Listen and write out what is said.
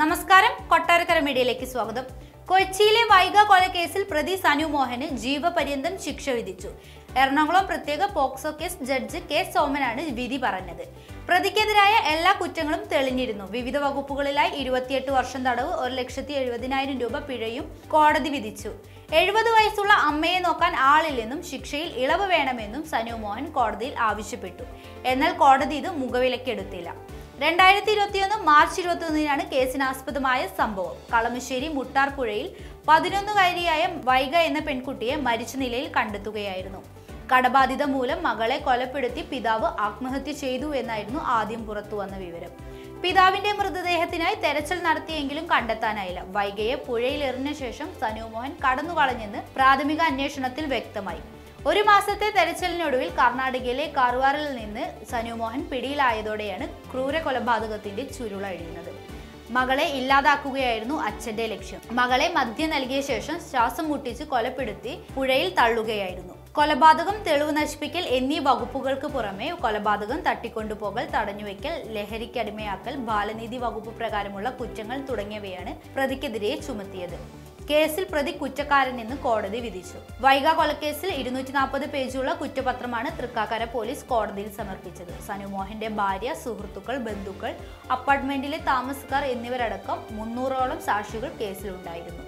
നമസ്കാരം. കൊട്ടാരക്കര മീഡിയയിലേക്ക് സ്വാഗതം. കൊച്ചിയിലെ വൈഗ കൊലക്കേസിൽ പ്രതി സനു മോഹന് ജീവപര്യന്തം ശിക്ഷ വിധിച്ചു. എറണാകുളം പ്രത്യേക പോക്സോ കേസ് ജഡ്ജ് കെ സോമനാണ് വിധി പറഞ്ഞത്. പ്രതിക്കെതിരായ എല്ലാ കുറ്റങ്ങളും തെളിഞ്ഞിരുന്നു. വിവിധ വകുപ്പുകളിലായി ഇരുപത്തിയെട്ട് വർഷം തടവ് ഒരു ലക്ഷത്തി എഴുപതിനായിരം രൂപ പിഴയും കോടതി വിധിച്ചു. എഴുപത് വയസ്സുള്ള അമ്മയെ നോക്കാൻ ആളില്ലെന്നും ശിക്ഷയിൽ ഇളവ് വേണമെന്നും സനു മോഹൻ കോടതിയിൽ ആവശ്യപ്പെട്ടു. എന്നാൽ കോടതി ഇത് മുഖവിലക്കെടുത്തില്ല രണ്ടായിരത്തി ഇരുപത്തിയൊന്ന് മാർച്ച് ഇരുപത്തിയൊന്നിനാണ് കേസിനാസ്പദമായ സംഭവം. കളമശ്ശേരി മുട്ടാർപ്പുഴയിൽ പതിനൊന്നുകാരിയായ വൈഗ എന്ന പെൺകുട്ടിയെ മരിച്ച നിലയിൽ കണ്ടെത്തുകയായിരുന്നു. കടബാധിത മൂലം മകളെ കൊലപ്പെടുത്തി പിതാവ് ആത്മഹത്യ ചെയ്തു എന്നായിരുന്നു ആദ്യം പുറത്തു വന്ന വിവരം. പിതാവിന്റെ മൃതദേഹത്തിനായി തെരച്ചിൽ നടത്തിയെങ്കിലും കണ്ടെത്താനായില്ല. വൈഗയെ പുഴയിൽ എറിഞ്ഞ ശേഷം സനുമോഹൻ കടന്നു കടന്നുകളഞ്ഞെന്ന് പ്രാഥമിക അന്വേഷണത്തിൽ വ്യക്തമായി. ഒരു മാസത്തെ തെരച്ചിലിനൊടുവിൽ കർണാടകയിലെ കാർവാറിൽ നിന്ന് സനുമോഹൻ പിടിയിലായതോടെയാണ് ക്രൂര കൊലപാതകത്തിന്റെ ചുരുളഴിയുന്നത് മകളെ ഇല്ലാതാക്കുകയായിരുന്നു അച്ഛന്റെ ലക്ഷ്യം. മകളെ മദ്യം നൽകിയ ശേഷം ശ്വാസം മുട്ടിച്ച് കൊലപ്പെടുത്തി പുഴയിൽ തള്ളുകയായിരുന്നു. കൊലപാതകം തെളിവ് നശിപ്പിക്കൽ എന്നീ വകുപ്പുകൾക്ക് പുറമെ കൊലപാതകം തട്ടിക്കൊണ്ടുപോകൽ തടഞ്ഞുവെക്കൽ ലഹരിക്കടിമയാക്കൽ ബാലനീതി വകുപ്പ് പ്രകാരമുള്ള കുറ്റങ്ങൾ തുടങ്ങിയവയാണ് പ്രതിക്കെതിരെ ചുമത്തിയത്. കേസിൽ പ്രതി കുറ്റക്കാരനെന്ന് കോടതി വിധിച്ചു. വൈഗ കൊലക്കേസിൽ ഇരുന്നൂറ്റി നാൽപ്പത് പേജുള്ള കുറ്റപത്രമാണ് തൃക്കാക്കര പോലീസ് കോടതിയിൽ സമർപ്പിച്ചത്. സനുമോഹന്റെ ഭാര്യ സുഹൃത്തുക്കൾ ബന്ധുക്കൾ അപ്പാർട്ട്മെന്റിലെ താമസക്കാർ എന്നിവരടക്കം മുന്നൂറോളം സാക്ഷികൾ കേസിലുണ്ടായിരുന്നു.